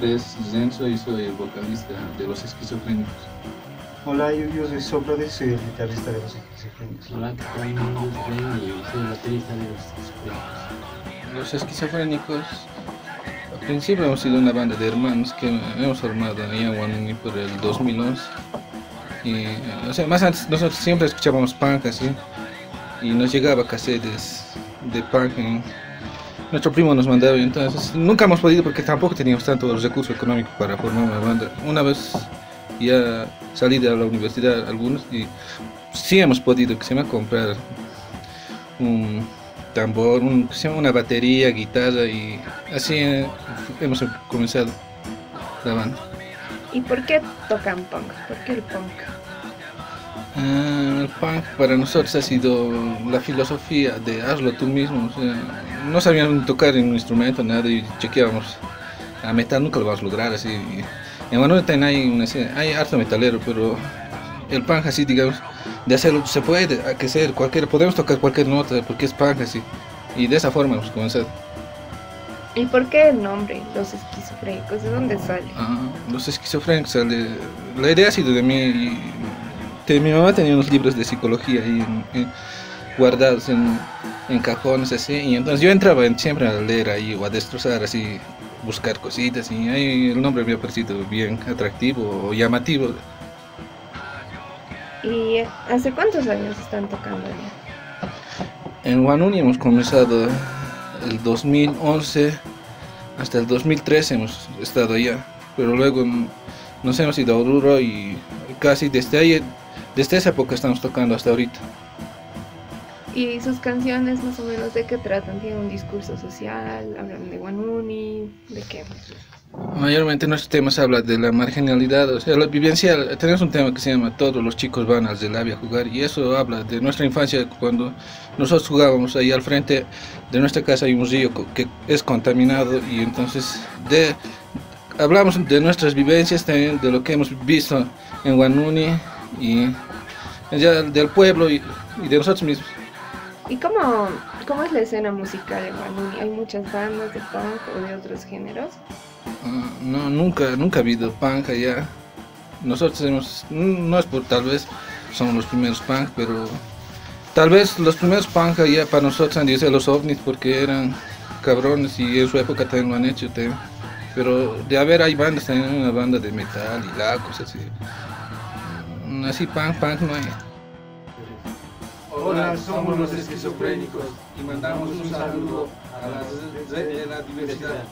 soy, soy el vocalista de los esquizofrénicos. Hola, yo, yo soy Sócrates, soy el guitarrista de los esquizofrénicos. Hola, ¿qué tal? Mi nombre es Ben y soy el baterista de los esquizofrénicos. Los esquizofrénicos, al principio hemos sido una banda de hermanos que hemos formado en Yaguanuni por el 2011. Y, o sea, más antes nosotros siempre escuchábamos punk así, y nos llegaba cassettes de punk. Nuestro primo nos mandaba, y entonces nunca hemos podido porque tampoco teníamos tanto recursos económicos para formar una banda. Una vez ya salí de la universidad algunos y sí hemos podido que se me comprar un tambor, un, una batería, guitarra y así eh, hemos comenzado la banda. ¿Y por qué tocan punk? ¿Por qué el punk? Ah, el punk para nosotros ha sido la filosofía de hazlo tú mismo. o sea, no sabíamos tocar un instrumento, nada, y chequeábamos. A metal nunca lo vamos a lograr así. En Manuel también hay, una, hay harto metalero, pero el punk así, digamos, de hacerlo se puede, hay que ser cualquier, podemos tocar cualquier nota porque es punk así. Y de esa forma hemos comenzado. ¿Y por qué el nombre, los esquizofrénicos? ¿De dónde sale? Ah, los esquizofrénicos, sale- la idea ha sido de mí. De mi mamá tenía unos libros de psicología ahí en- en- guardados en, en cajones así. Y entonces yo entraba en- siempre a leer ahí o a destrozar así, buscar cositas. Y ahí el nombre me ha parecido bien atractivo o llamativo. ¿Y hace cuántos años están tocando ya? En Guanuni hemos comenzado el 2011 hasta el 2013 hemos estado allá, pero luego nos hemos ido a Oruro y casi desde ahí, desde esa época estamos tocando hasta ahorita. ¿Y sus canciones más o menos de qué tratan? ¿Tienen un discurso social? ¿Hablan de Guanuni? ¿De qué? Mayormente nuestros temas hablan de la marginalidad, o sea, la vivencial. Tenemos un tema que se llama Todos los chicos van al Zelabia a jugar y eso habla de nuestra infancia cuando nosotros jugábamos ahí al frente de nuestra casa hay un río que es contaminado y entonces de, hablamos de nuestras vivencias también, de lo que hemos visto en Guanuni y ya del pueblo y, y de nosotros mismos. ¿Y cómo, cómo es la escena musical en? ¿Hay muchas bandas de punk o de otros géneros? Ah, no, nunca, nunca ha habido punk allá. Nosotros hemos, no es por tal vez somos los primeros punk, pero tal vez los primeros punk allá para nosotros han ser los ovnis porque eran cabrones y en su época también lo han hecho. Pero de haber hay bandas, también una banda de metal y lacos así. Así punk, punk no hay. Hola, somos los esquizofrénicos y mandamos un saludo a la, de la diversidad.